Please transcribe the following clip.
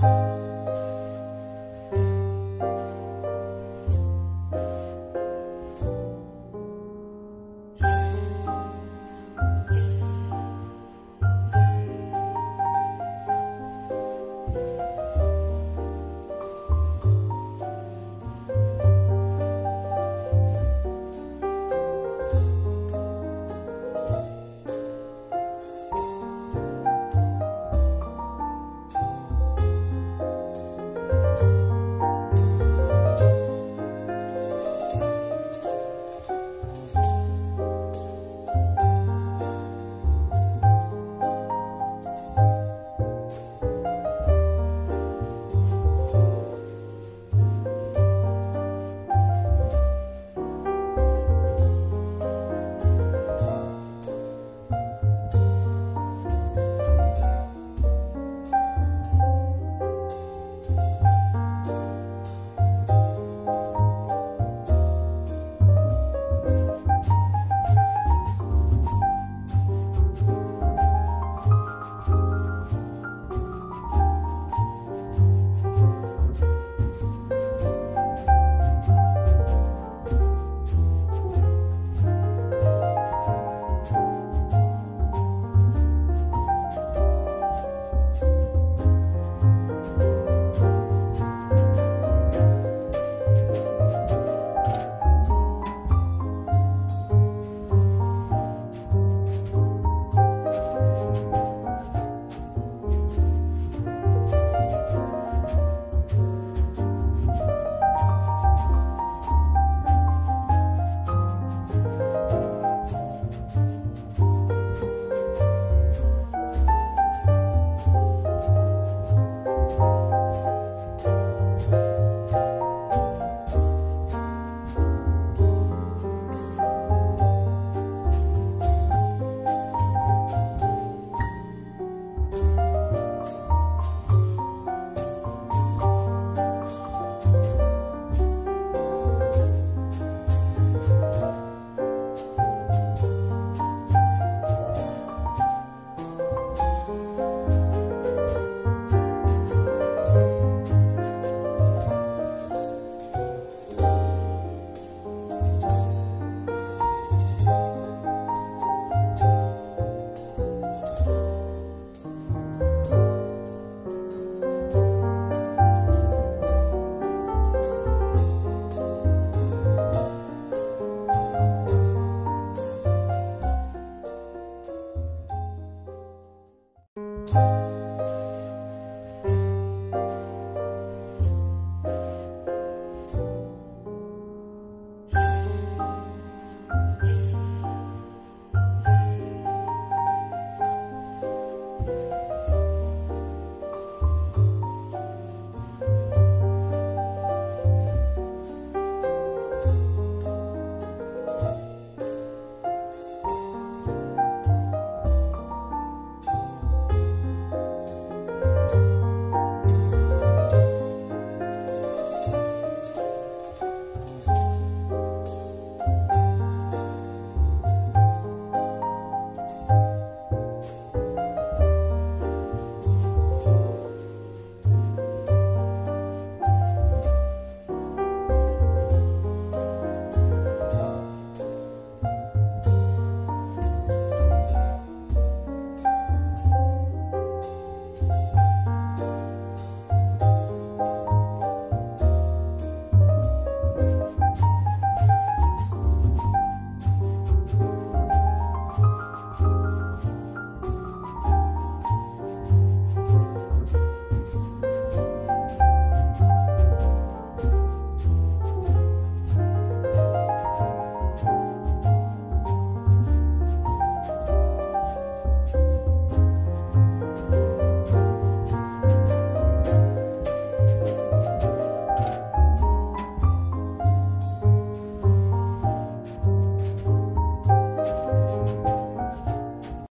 拜。